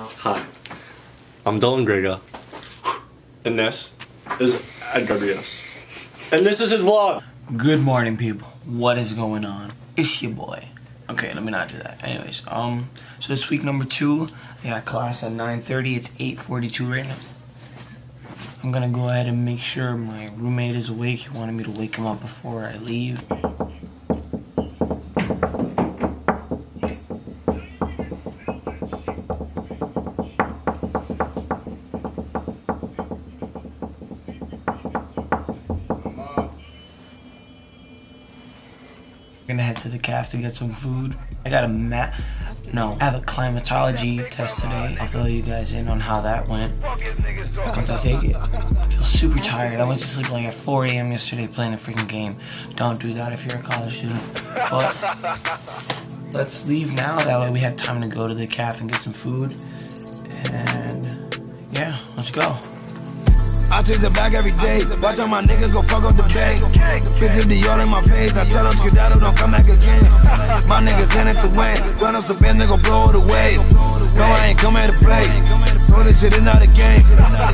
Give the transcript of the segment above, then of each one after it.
now. Hi, I'm Dalton Grega, and this is Edgard Rios. And this is his vlog. Good morning, people. What is going on? It's your boy. Okay, let me not do that. Anyways, um, so it's week number two. I got class at 9.30. It's 8.42 right now. I'm gonna go ahead and make sure my roommate is awake. He wanted me to wake him up before I leave. Gonna to get some food. I got a mat. No, I have a climatology test today. I'll fill you guys in on how that went. I take it. I feel super tired. I went to sleep like at 4 a.m. yesterday playing a freaking game. Don't do that if you're a college student. But let's leave now. That way we have time to go to the cafe and get some food. And yeah, let's go. I take the bag every day. Watch out my niggas go fuck up the bank. Bitches be all in my face. I tell them skedaddle, don't come back again. My niggas in it to win. Run up some bands, nigga blow it away. No, I ain't coming to play. So this shit is not a game.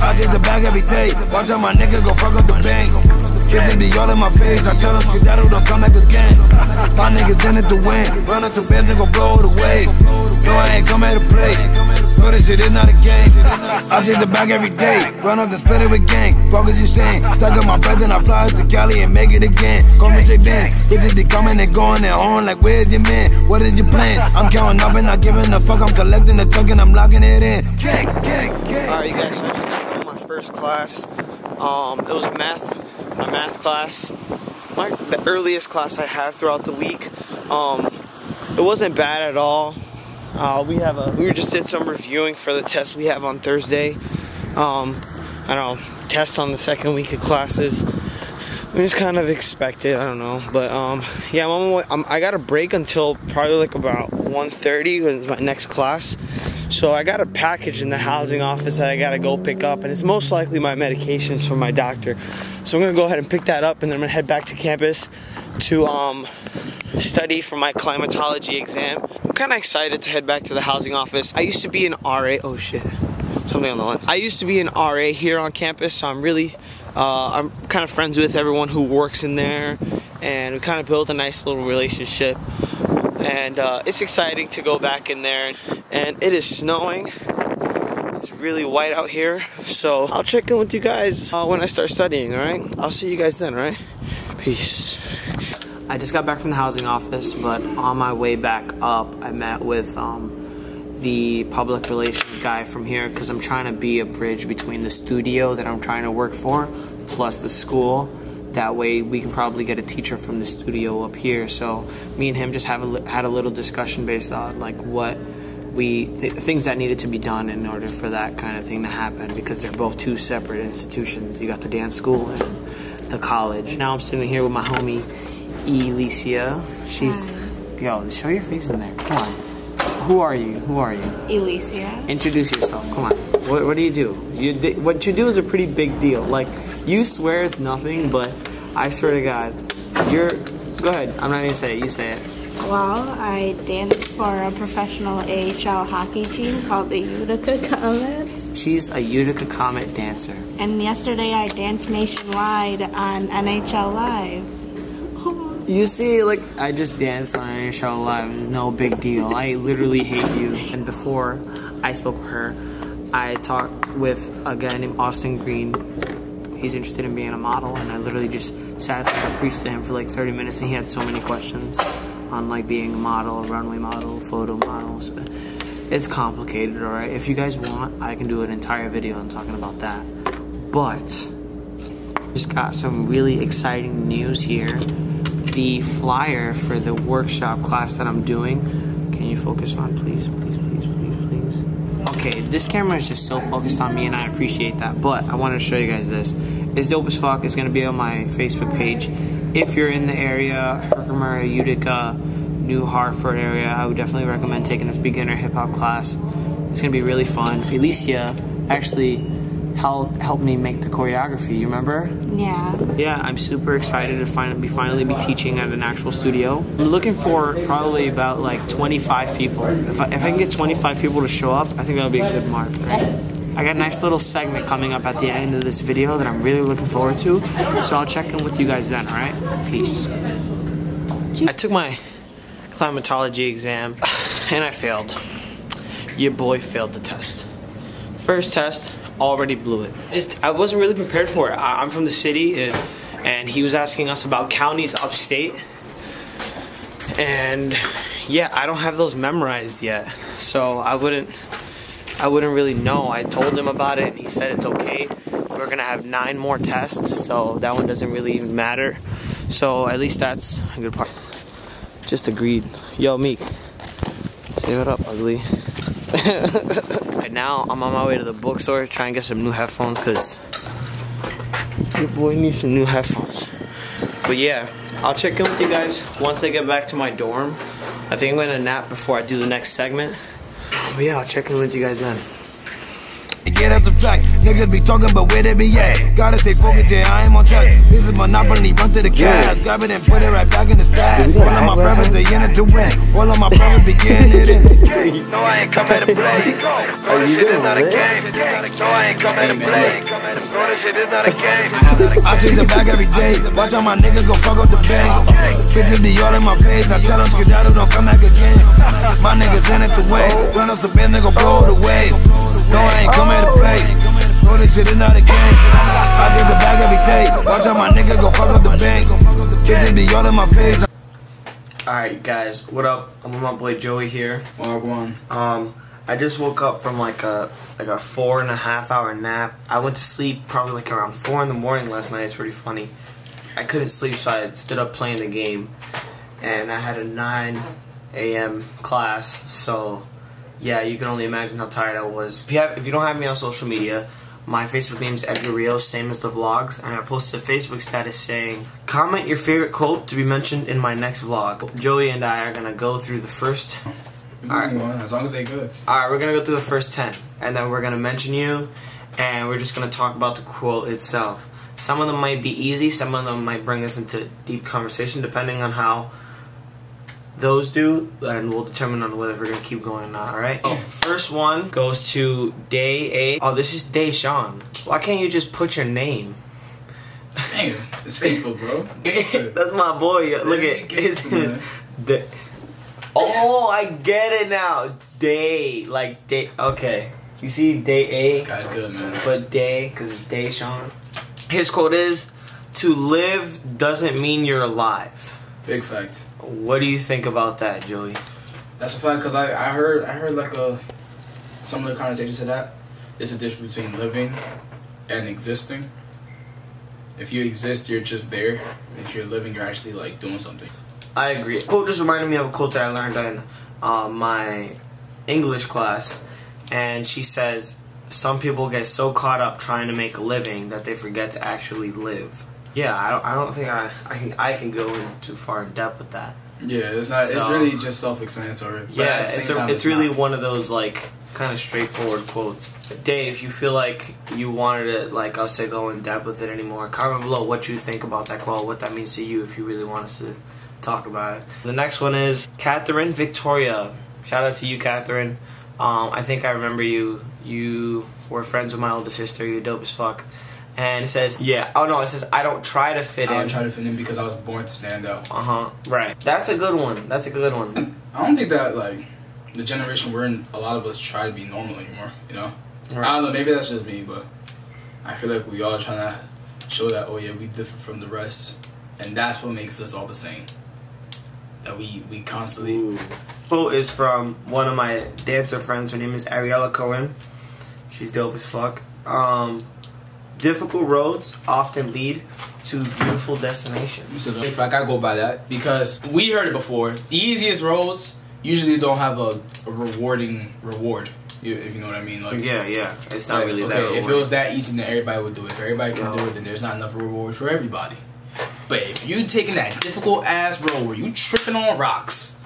I take the bag every day. Watch out my niggas go fuck up the bank. Bitches be all in my face. I tell them skedaddle, don't come back again. My niggas in it to win. Run up some bands, nigga blow it away. No, I ain't coming to play. So this shit is not a game. I take the bag every day. Run up the spitter with gang. Fuck is you saying? Stuck in my bed, then I fly out to Cali and make it again. Call me J Benz. Bitches be coming and going and on like, where's your man? What is your plan? I'm counting up and not giving a fuck. I'm collecting the tuck and I'm locking it in. Gang, gang, gang. Alright, you guys, so I just got done with my first class. Um, it was math, my math class. My, the earliest class I have throughout the week. Um, it wasn't bad at all. Uh, we have a, we just did some reviewing for the test we have on Thursday. Um, I don't know, on the second week of classes. We just kind of expected, I don't know, but um, yeah, I'm, I'm, I got a break until probably like about 1:30 when it's my next class. So I got a package in the housing office that I gotta go pick up, and it's most likely my medications from my doctor. So I'm gonna go ahead and pick that up, and then I'm gonna head back to campus to um, study for my climatology exam. I'm kind of excited to head back to the housing office. I used to be an RA. Oh shit, something on the lens. I used to be an RA here on campus, so I'm really, uh, I'm kind of friends with everyone who works in there, and we kind of built a nice little relationship. And uh, it's exciting to go back in there, and it is snowing. It's really white out here, so I'll check in with you guys uh, when I start studying. All right, I'll see you guys then. All right, peace. I just got back from the housing office, but on my way back up, I met with um, the public relations guy from here because I'm trying to be a bridge between the studio that I'm trying to work for plus the school. That way, we can probably get a teacher from the studio up here. So, me and him just have a, had a little discussion based on like what we th- things that needed to be done in order for that kind of thing to happen because they're both two separate institutions. You got the dance school and the college. Now I'm sitting here with my homie Elicia. She's yo, show your face in there. Come on. Who are you? Who are you? Elysia. Introduce yourself. Come on. What, what do you do? You what you do is a pretty big deal. Like you swear it's nothing, but I swear to God, you're. Go ahead. I'm not gonna say it. You say it. Well, I dance for a professional AHL hockey team called the Utica Comets. She's a Utica Comet dancer. And yesterday I danced nationwide on NHL Live. You see, like, I just danced on NHL Live. It's no big deal. I literally hate you. And before I spoke with her, I talked with a guy named Austin Green. He's interested in being a model, and I literally just sat there and preached to him for like 30 minutes, and he had so many questions on like being a model, a runway model, photo models. It's complicated, alright? If you guys want, I can do an entire video on talking about that. But just got some really exciting news here. The flyer for the workshop class that I'm doing. Can you focus on, please? Okay, this camera is just so focused on me, and I appreciate that. But I wanted to show you guys this. It's dope as fuck. It's gonna be on my Facebook page. If you're in the area, Herkimer, Utica, New Hartford area, I would definitely recommend taking this beginner hip hop class. It's gonna be really fun. Alicia actually help help me make the choreography. You remember? Yeah. Yeah, I'm super excited to finally finally be teaching at an actual studio. I'm looking for probably about like 25 people. If I, if I can get 25 people to show up, I think that would be a good mark. Right? I got a nice little segment coming up at the end of this video that I'm really looking forward to. So I'll check in with you guys then, alright? Peace. I took my climatology exam and I failed. Your boy failed the test. First test, already blew it. Just, I wasn't really prepared for it. I, I'm from the city and, and he was asking us about counties upstate. And yeah, I don't have those memorized yet. So I wouldn't I wouldn't really know. I told him about it. And he said it's okay. We're gonna have nine more tests, so that one doesn't really even matter. So at least that's a good part. Just agreed. Yo, Meek. Save it up, ugly. now, I'm on my way to the bookstore to try and get some new headphones because your boy needs some new headphones. But yeah, I'll check in with you guys once I get back to my dorm. I think I'm gonna nap before I do the next segment. But yeah, I'll check in with you guys then. Niggas be talking, but where they be at? Gotta stay focused, yeah, I ain't on track. This is monopoly, run to the cash. Grab it and put it right back in the stash. All of my brothers, they in it to win. All of my brothers be getting it in. No, I ain't coming to play. No, this shit is not a game. No, I ain't coming to play. No, this shit is not a game. I change the bag every day. Watch how my niggas go fuck up the bank. Bitches be all in my face. I tell them skedaddle, don't come back again. My niggas in it to win. Run us a bend, they gon' blow it away. No, I ain't coming to play. No, this shit is not a game. I change the bag every day. Watch how my niggas go fuck up the bank. Bitches be all in my face. Alright guys, what up? I'm with my boy Joey here. Wagwan. Um, I just woke up from like a like a four and a half hour nap. I went to sleep probably like around four in the morning last night. It's pretty funny. I couldn't sleep, so I stood up playing the game, and I had a 9 a.m. class. So, yeah, you can only imagine how tired I was. If you have, if you don't have me on social media, my Facebook name is Edgard Rios, same as the vlogs, and I posted a Facebook status saying, "Comment your favorite quote to be mentioned in my next vlog." Joey and I are gonna go through the first Alright. As long as they good. Alright, we're gonna go through the first 10, and then we're gonna mention you, and we're just gonna talk about the quote itself. Some of them might be easy, some of them might bring us into deep conversation, depending on how those do, and we'll determine on whether we're gonna keep going or not, alright? Oh, First one goes to Day A. Oh, this is Day Sean. Why can't you just put your name? Damn, it's Facebook, bro. That's my boy. Look at his name is Da- Oh, I get it now. Day, like day. Okay, you see day This A, guy's good, man. but day because it's day Sean. His quote is, "To live doesn't mean you're alive." Big fact. What do you think about that, Joey? That's a fact because I, I heard I heard like a similar connotation to that. There's a difference between living and existing. If you exist, you're just there. If you're living, you're actually like doing something. I agree. Quote just reminded me of a quote that I learned in uh, my English class, and she says, "Some people get so caught up trying to make a living that they forget to actually live." Yeah, I don't, I don't think I, I can I can go in too far in depth with that. Yeah, it's not. it's really just self-explanatory. Yeah, at the same it's a, time, it's really not. one of those like kind of straightforward quotes. Dave, if you feel like you wanted to like us to go in depth with it anymore? Comment below what you think about that quote, what that means to you, if you really want us to talk about it. The next one is Catherine Victoria. Shout out to you, Catherine. Um, I think I remember you. You were friends with my older sister. You're dope as fuck. And it says, yeah. Oh no, it says I don't try to fit I in. I don't try to fit in because I was born to stand out. uh huh. Right. That's a good one. That's a good one. I don't think that like the generation we're in, a lot of us try to be normal anymore. You know, Right. I don't know. Maybe that's just me, but I feel like we all trying to show that oh yeah we different from the rest, and that's what makes us all the same. That we we constantly. quote is from one of my dancer friends. Her name is Ariella Cohen. She's dope as fuck. Um, difficult roads often lead to beautiful destinations. If I gotta go by that because we heard it before. The easiest roads usually don't have a, a rewarding reward. If you know what I mean, like Yeah, yeah. It's not Like, really okay, that. if it was that easy, then everybody would do it. If everybody can No. do it, then there's not enough reward for everybody. But if you taking that difficult ass road where you tripping on rocks,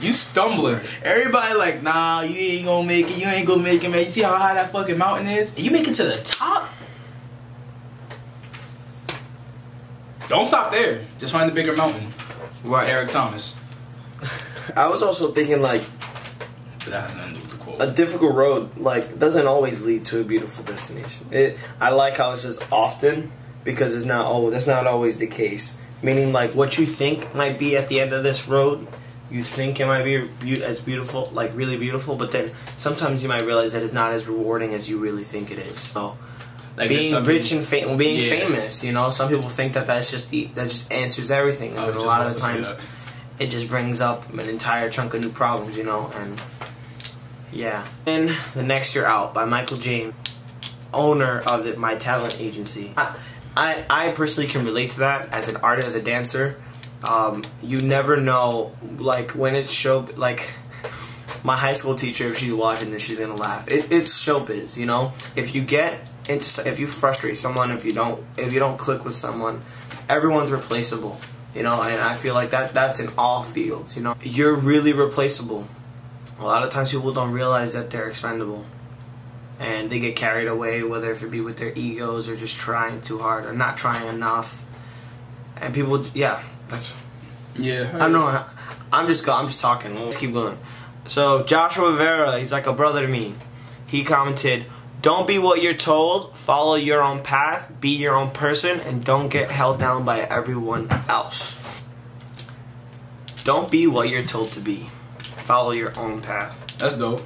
you stumbling, everybody like, nah, you ain't gonna make it. You ain't gonna make it, man. You see how high that fucking mountain is? And you make it to the top. Don't stop there. Just find the bigger mountain. Right. Eric Thomas. I was also thinking like But that had nothing to do with the a difficult road like doesn't always lead to a beautiful destination. It I like how it says often because it's not oh that's not always the case. Meaning like what you think might be at the end of this road, you think it might be beau- as beautiful, like really beautiful, but then sometimes you might realize that it's not as rewarding as you really think it is. So Like, being rich people- and fam- being Yeah. famous, you know, some people think that that's just the that just answers everything, and a lot of the times it just brings up an entire chunk of new problems, you know, and yeah. And the next year out by Michael James, owner of the, my talent agency. I, I I personally can relate to that as an artist, as a dancer. Um, you never know, like when it's show, like my high school teacher, if she's watching this, she's gonna laugh. It, it's showbiz, you know. If you get into, if you frustrate someone, if you don't, if you don't click with someone, everyone's replaceable, you know. And I feel like that that's in all fields, you know. You're really replaceable. A lot of times people don't realize that they're expendable, and they get carried away, whether if it be with their egos or just trying too hard or not trying enough. And people, yeah, that's Yeah. I don't know. I'm just go. I'm just talking. Let's keep going. So Joshua Rivera, he's like a brother to me. He commented, "Don't be what you're told. Follow your own path. Be your own person, and don't get held down by everyone else. Don't be what you're told to be. Follow your own path." That's dope.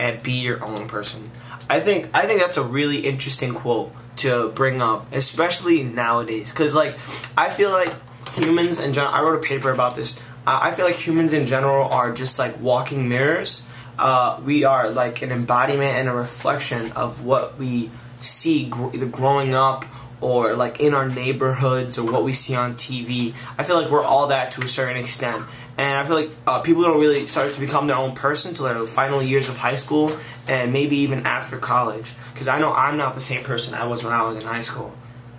and be your own person. I think I think that's a really interesting quote to bring up, especially nowadays. Because like, I feel like humans in general. I wrote a paper about this. Uh, I feel like humans in general are just like walking mirrors. Uh, we are like an embodiment and a reflection of what we see gr- either growing up or like in our neighborhoods or what we see on TV. I feel like we're all that to a certain extent. And I feel like uh, people don't really start to become their own person until their final years of high school and maybe even after college. Because I know I'm not the same person I was when I was in high school.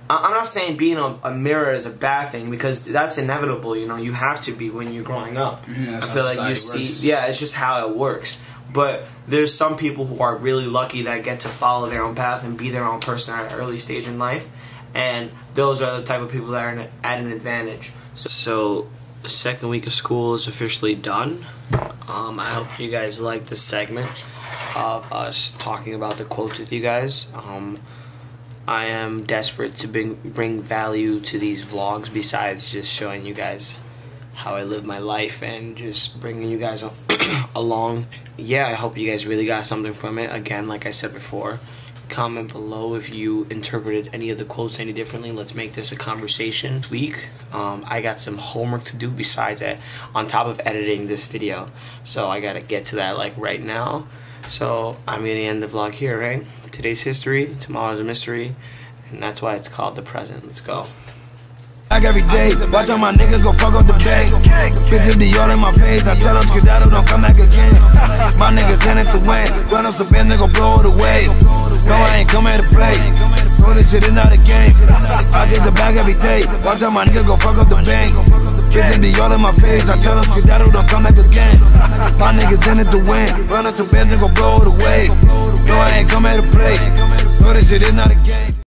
I- I'm not saying being a, a mirror is a bad thing because that's inevitable. You know, you have to be when you're growing up. That's I feel like you see, works. yeah, it's just how it works. But there's some people who are really lucky that get to follow their own path and be their own person at an early stage in life, and those are the type of people that are at an advantage. So, so the second week of school is officially done. Um, I hope you guys like this segment of us talking about the quotes with you guys. Um, I am desperate to bring bring value to these vlogs besides just showing you guys how I live my life and just bringing you guys along. Yeah, I hope you guys really got something from it. Again, like I said before, comment below if you interpreted any of the quotes any differently. Let's make this a conversation this week. Um, I got some homework to do besides that, on top of editing this video. So I gotta get to that like right now. So I'm gonna end the vlog here, right? Today's history, tomorrow's a mystery, and that's why it's called the present. Let's go. Back every day, watch all my niggas go fuck up the bank. Bitches be all in my face, I tell them skedaddle, don't come back again. My niggas in it to win, run up some bend, they gon' blow it away. No, I ain't come here to play. So this shit is not a game. I take the bag every day, watch all my niggas go fuck up the bank. Bitches be all in my face, I tell them skedaddle, don't come back again. My niggas in it to win, run up some bend, they gon' blow it away. No, I ain't come here to play. So this shit is not a game.